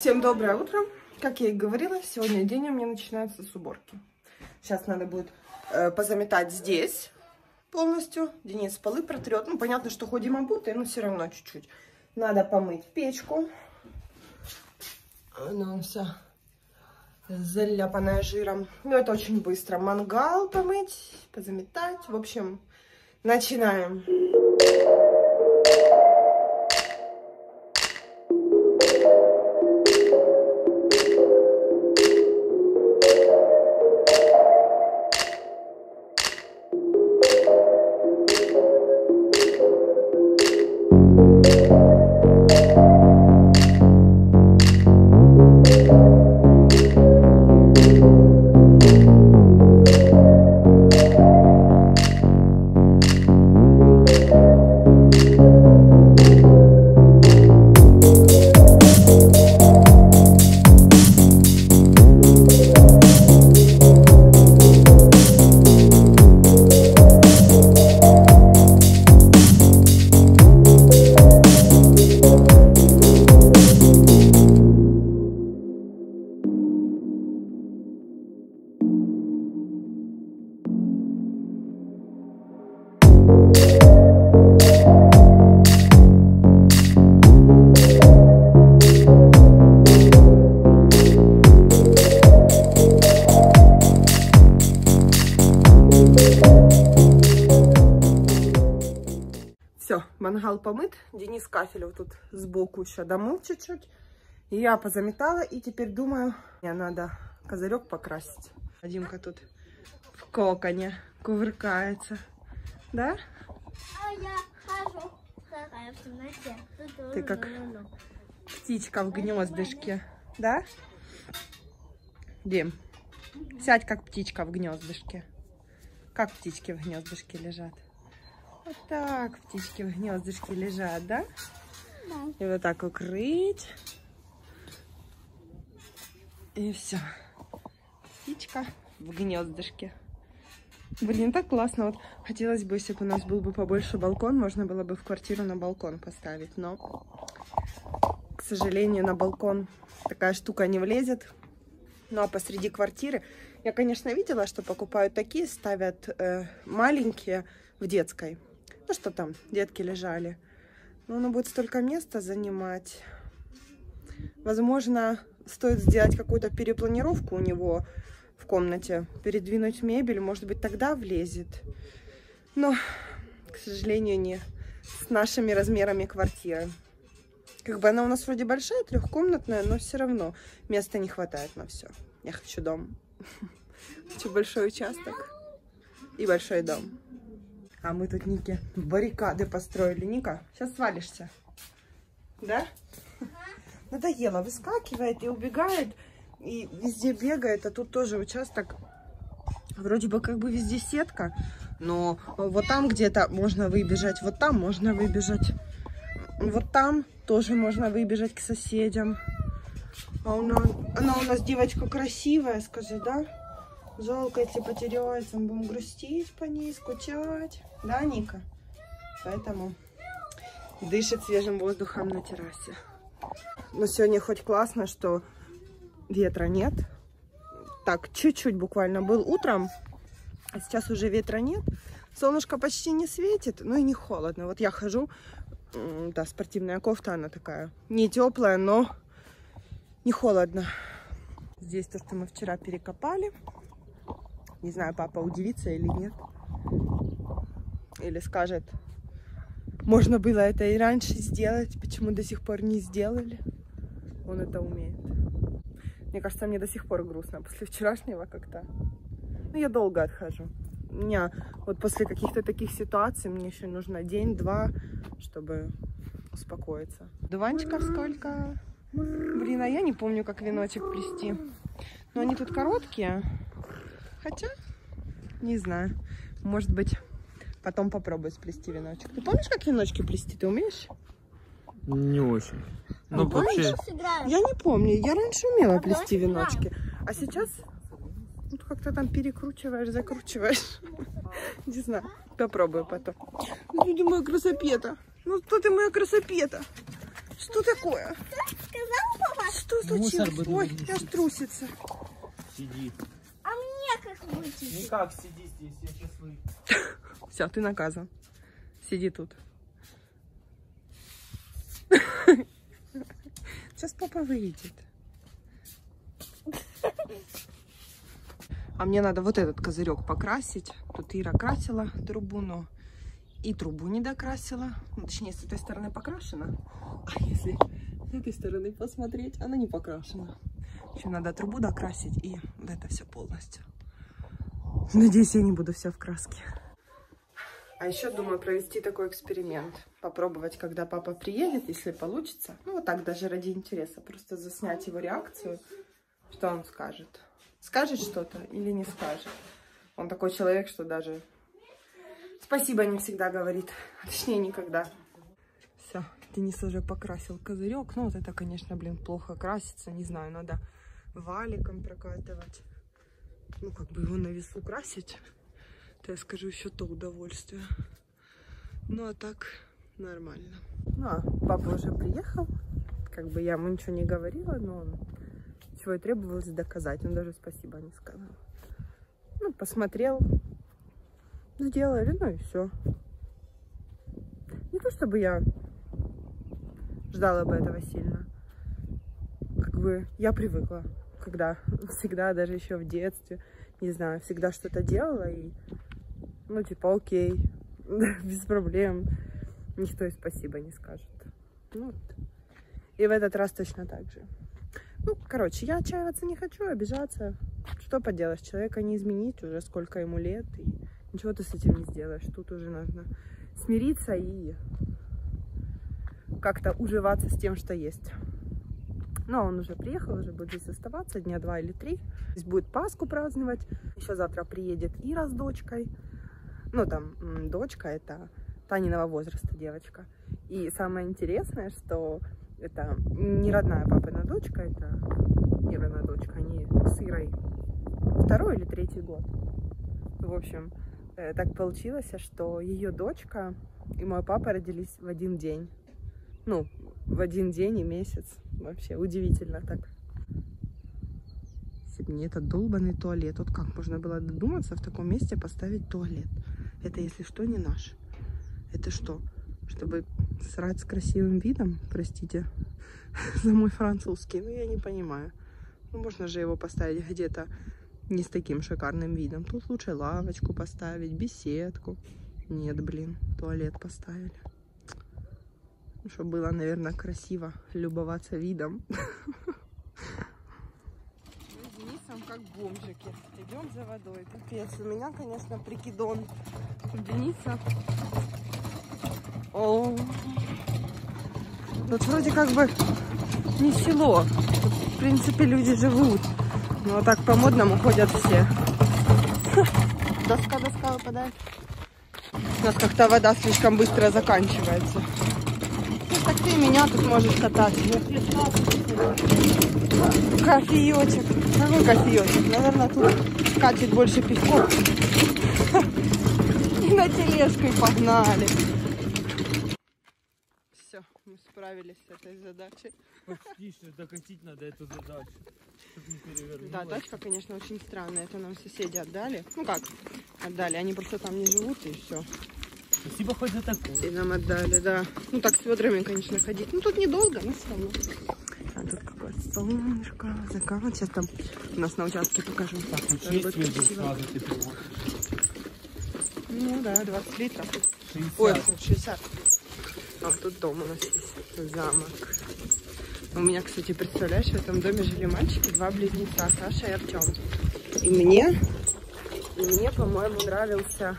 Всем доброе утро. Как я и говорила, сегодня день у меня начинается с уборки. Сейчас надо будет э, позаметать здесь полностью. Денис полы протрет. Ну, понятно, что ходим обутые, но все равно чуть-чуть. Надо помыть печку. Она вся заляпанная жиром. Ну, это очень быстро. Мангал помыть, позаметать. В общем, начинаем. Все, помыт. Денис Кафелев тут сбоку еще домыл чуть-чуть. Я позаметала. И теперь думаю, мне надо козырек покрасить. Димка тут в коконе кувыркается. Да? А я хожу такая в темноте. Ты как птичка в гнездышке. Да? Дим, сядь как птичка в гнездышке. Как птички в гнездышке лежат? Вот так птички в гнездышке лежат, да? Да. И вот так укрыть. И все. Птичка в гнездышке. Блин, так классно. Вот хотелось бы, если бы у нас был бы побольше балкон, можно было бы в квартиру на балкон поставить. Но, к сожалению, на балкон такая штука не влезет. Ну, а посреди квартиры... Я, конечно, видела, что покупают такие, ставят э, маленькие в детской. Ну, что там, детки лежали. Но оно будет столько места занимать. Возможно, стоит сделать какую-то перепланировку у него в комнате, передвинуть мебель, может быть, тогда влезет. Но, к сожалению, не с нашими размерами квартиры. Как бы она у нас вроде большая, трехкомнатная, но все равно места не хватает на все. Я хочу дом. Хочу большой участок и большой дом. А мы тут, Нике, баррикады построили. Ника, сейчас свалишься. Да? Надоело. Выскакивает и убегает. И везде бегает. А тут тоже участок. Вроде бы как бы везде сетка. Но вот там где-то можно выбежать. Вот там можно выбежать. Вот там тоже можно выбежать к соседям. А она, она у нас девочка красивая, скажи, да? Жалко, если потеряется, мы будем грустить по ней, скучать. Да, Ника? Поэтому дышит свежим воздухом на террасе. Но сегодня хоть классно, что ветра нет. Так, чуть-чуть буквально был утром, а сейчас уже ветра нет. Солнышко почти не светит, но и не холодно. Вот я хожу, да, спортивная кофта, она такая не теплая, но не холодно. Здесь то, что мы вчера перекопали. Не знаю, папа удивится или нет. Или скажет, можно было это и раньше сделать, почему до сих пор не сделали. Он это умеет. Мне кажется, мне до сих пор грустно после вчерашнего как-то. Ну, я долго отхожу. У меня вот после каких-то таких ситуаций мне еще нужно день-два, чтобы успокоиться. Дуванчиков сколько? Блин, а я не помню, как веночек плести. Но они тут короткие. Хотя, не знаю. Может быть, потом попробую сплести веночек. Ты помнишь, как веночки плести? Ты умеешь? Не очень. Ну, А, вообще, Сыграем. Я не помню. Я раньше умела А плести веночки. А сейчас вот как-то там перекручиваешь, закручиваешь. Не знаю. Попробую потом. Ну, ты моя красопета. Ну, что ты моя красопета? Что такое? Что случилось? Ой, я ж трусится. Сиди. Выйти? Никак сиди здесь, я выйду. Все, ты наказан. Сиди тут. Сейчас папа выйдет. А мне надо вот этот козырек покрасить. Тут Ира красила трубу, но и трубу не докрасила. Ну, точнее, с этой стороны покрашена. А если с этой стороны посмотреть, она не покрашена. Еще надо трубу докрасить и вот это все полностью. Надеюсь, я не буду все в краске. А еще думаю провести такой эксперимент. Попробовать, когда папа приедет, если получится. Ну, вот так даже ради интереса. Просто заснять его реакцию. Что он скажет. Скажет что-то или не скажет. Он такой человек, что даже спасибо не всегда говорит. Точнее, никогда. Все, Денис уже покрасил козырек. Ну, вот это, конечно, блин, плохо красится. Не знаю, надо валиком прокатывать. Ну, как бы его на весу красить то я скажу еще то удовольствие. Ну а так нормально. Ну а папа уже приехал. Как бы я ему ничего не говорила, но он чего и требовалось доказать. Он даже спасибо не сказал. Ну, посмотрел, сделали, ну и все. Не то чтобы я ждала бы этого сильно. Как бы я привыкла, когда всегда, даже еще в детстве, не знаю, всегда что-то делала и ну, типа, окей, без проблем. Никто и спасибо не скажет. Ну, вот. И в этот раз точно так же. Ну, короче, я отчаиваться не хочу, обижаться. Что поделаешь, человека не изменить уже сколько ему лет, и ничего ты с этим не сделаешь. Тут уже нужно смириться и как-то уживаться с тем, что есть. Но он уже приехал, уже будет здесь оставаться дня два или три. Здесь будет Пасху праздновать. Еще завтра приедет Ира с дочкой. Ну, там, дочка это Таниного возраста девочка. И самое интересное, что это не родная папина дочка, это Ирина дочка. Они с Ирой второй или третий год. В общем, э, так получилось, что ее дочка и мой папа родились в один день. Ну, в один день и месяц. Вообще удивительно так. Если бы не этот долбанный туалет, вот как можно было додуматься в таком месте поставить туалет? Это, если что, не наш. Это что? Чтобы срать с красивым видом? Простите за мой французский. Ну, я не понимаю. Ну, можно же его поставить где-то не с таким шикарным видом. Тут лучше лавочку поставить, беседку. Нет, блин, туалет поставили. Чтобы было, наверное, красиво любоваться видом. Мы с Денисом как бомжики. Идем за водой. Капец. У меня, конечно, прикидон. У Дениса... О, Тут вроде как бы не село. Тут, в принципе, люди живут. Но вот так по-модному ходят все. Доска, доска выпадает. У нас как-то вода слишком быстро заканчивается. Ты и меня тут можешь катать. Кофеечек. Какой кофеечек? Наверное, тут катит больше песков. И на тележкой погнали. Все, мы справились с этой задачей. Почти что докатить надо эту задачу, чтобы не перевернулась. Да, тачка, конечно, очень странная. Это нам соседи отдали. Ну как, отдали. Они просто там не живут и все. Спасибо хоть за такую. И нам отдали, да. Ну так с ведрами, конечно, ходить. Ну тут недолго, но все равно. А тут какое-то солнышко, закат. Сейчас там у нас на участке покажу. Так, ну. Ну да, 20 литров. 60. Ой, фу, 60. А тут дом у нас есть, замок. У меня, кстати, представляешь, в этом доме жили мальчики, два близнеца, Саша и Артем. И мне, и мне, по-моему, нравился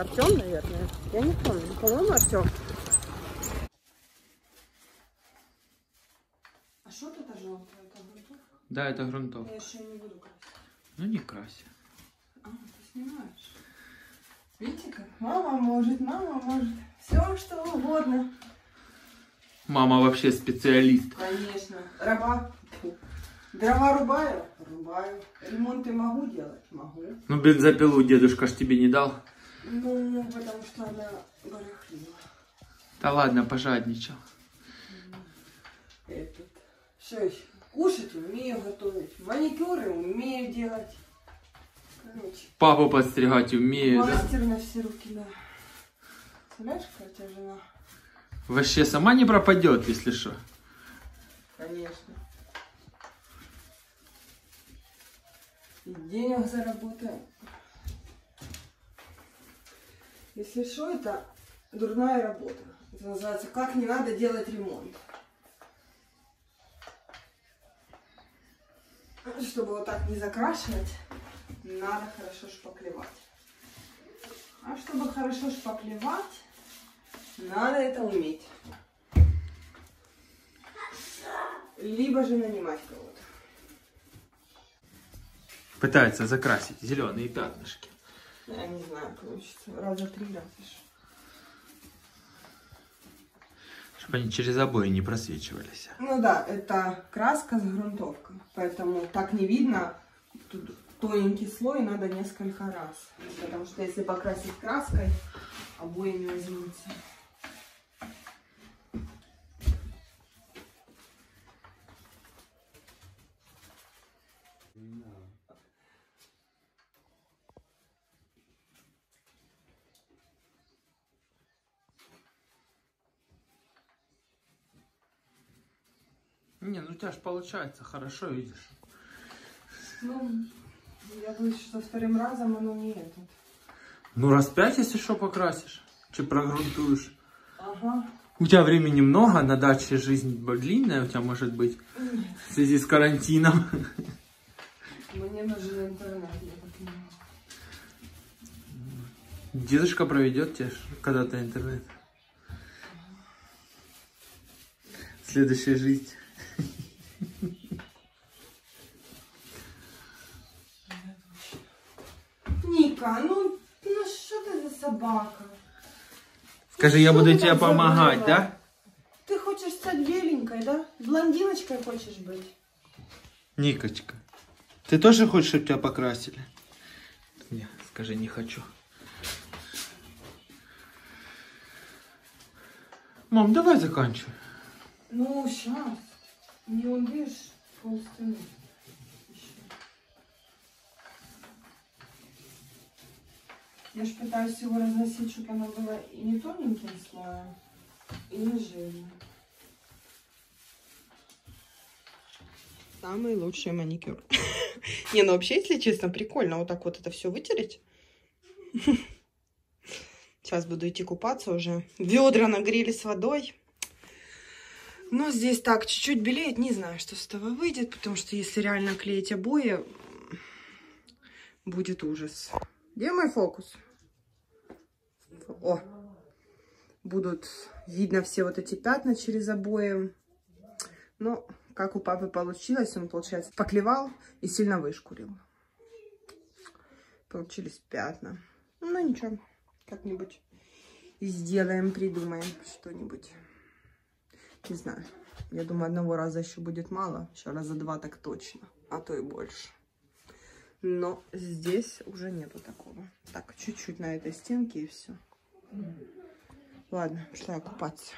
Артем, наверное. Я не помню. По-моему, Артем. А что тут желтое? Это грунтовка? Да, это грунтовка. Я еще не буду красить. Ну не крася. А, ты снимаешь. Видите как? Мама может, мама может. Все, что угодно. Мама вообще специалист. Конечно. Раба. Дрова рубаю? Рубаю. Ремонты могу делать? Могу. Ну бензопилу дедушка ж тебе не дал. Ну, потому что она барахлила. Да ладно, пожадничал. Все, кушать умею готовить, маникюры умею делать. Короче, Папу подстригать да? мастер на все руки, да. Представляешь, какая у тебя жена? Вообще сама не пропадет, если что. Конечно. И денег заработаем. Если что, это дурная работа. Это называется «Как не надо делать ремонт». Чтобы вот так не закрашивать, надо хорошо шпаклевать. А чтобы хорошо шпаклевать, надо это уметь. Либо же нанимать кого-то. Пытается закрасить зеленые пятнышки. Я не знаю, получится. Раза три разве что. Чтобы они через обои не просвечивались. Ну да, это краска с грунтовкой. Поэтому так не видно. Тут тоненький слой надо несколько раз. Потому что если покрасить краской, обои не возьмутся. Тебя же получается хорошо, видишь. Ну, я боюсь, что вторым разом оно не этот. Ну раз пять, если что, покрасишь. Че прогрунтуешь. Ага. У тебя времени много, на даче жизнь длинная у тебя может быть в связи с карантином. Мне нужен интернет, я так понимаю. Дедушка проведет тебе когда-то интернет. Следующая жизнь. Ника, ну, ну что ты за собака? Скажи, я буду тебе помогать, да? Ты хочешь стать беленькой, да? Блондиночкой хочешь быть? Никочка, ты тоже хочешь, чтобы тебя покрасили? Не, скажи, не хочу. Мам, давай заканчивай. Ну, сейчас. Не видишь, полстены. Я ж пытаюсь его разносить, чтобы оно было и не тоненьким слоем, и не жирным. Самый лучший маникюр. Не, ну вообще, если честно, прикольно вот так вот это все вытереть. Сейчас буду идти купаться уже. Ведра нагрели с водой. Но здесь так чуть-чуть белеет. Не знаю, что с этого выйдет, потому что если реально клеить обои, будет ужас. Где мой фокус? О! Будут видно все вот эти пятна через обои. Но как у папы получилось, он, получается, поклевал и сильно вышкурил. Получились пятна. Ну, ничего, как-нибудь сделаем, придумаем что-нибудь. Не знаю. Я думаю, одного раза еще будет мало. Еще раза два так точно. А то и больше. Но здесь уже нету такого. Так, чуть-чуть на этой стенке и все. Ладно, пошла я купаться.